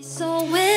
So when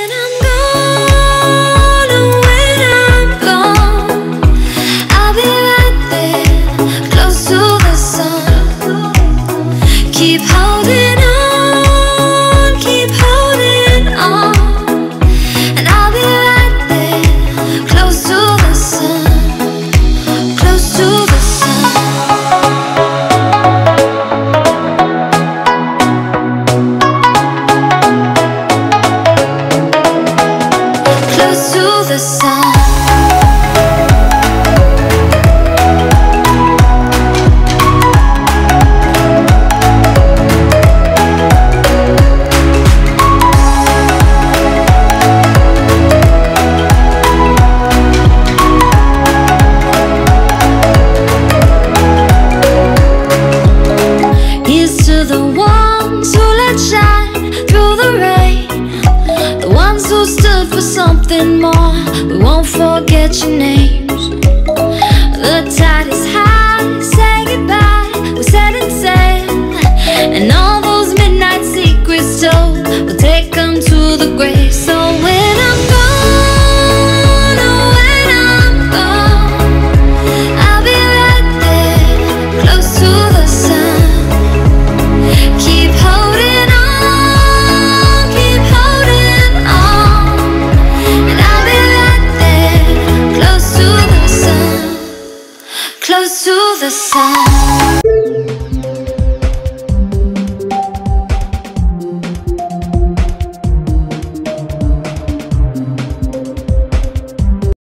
that shine through the rain. The ones who stood for something more We won't forget your names. to the sun.